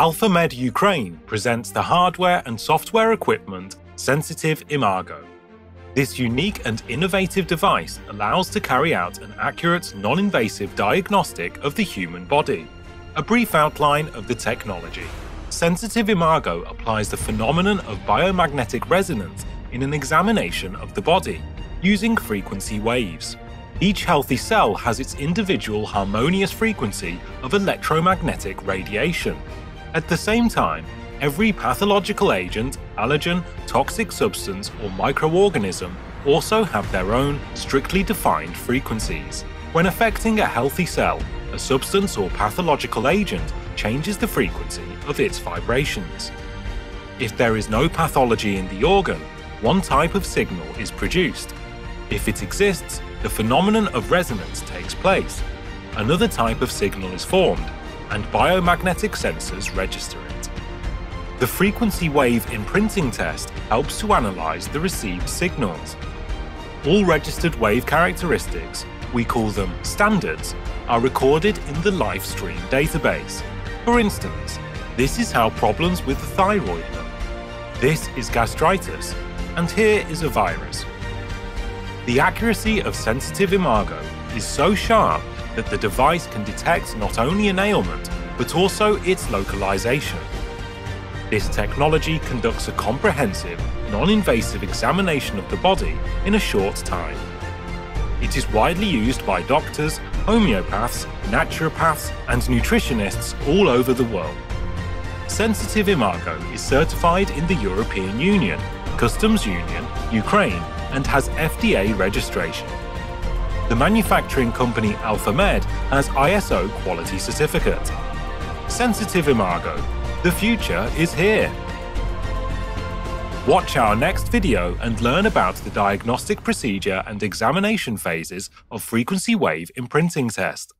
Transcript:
AlphaMed Ukraine presents the hardware and software equipment Sensitive Imago. This unique and innovative device allows to carry out an accurate, non-invasive diagnostic of the human body. A brief outline of the technology. Sensitive Imago applies the phenomenon of biomagnetic resonance in an examination of the body, using frequency waves. Each healthy cell has its individual harmonious frequency of electromagnetic radiation. At the same time, every pathological agent, allergen, toxic substance, or microorganism also have their own strictly defined frequencies. When affecting a healthy cell, a substance or pathological agent changes the frequency of its vibrations. If there is no pathology in the organ, one type of signal is produced. If it exists, the phenomenon of resonance takes place. Another type of signal is formed, and biomagnetic sensors register it. The frequency wave imprinting test helps to analyze the received signals. All registered wave characteristics, we call them standards, are recorded in the LifeStream database. For instance, this is how problems with the thyroid look. This is gastritis, and here is a virus. The accuracy of sensitive imago is so sharp that the device can detect not only an ailment, but also its localization. This technology conducts a comprehensive, non-invasive examination of the body in a short time. It is widely used by doctors, homeopaths, naturopaths, and nutritionists all over the world. Sensitive Imago is certified in the European Union, Customs Union, Ukraine, and has FDA registration. The manufacturing company AlphaMed has ISO quality certificate. Sensitive Imago. The future is here. Watch our next video and learn about the diagnostic procedure and examination phases of frequency wave imprinting test.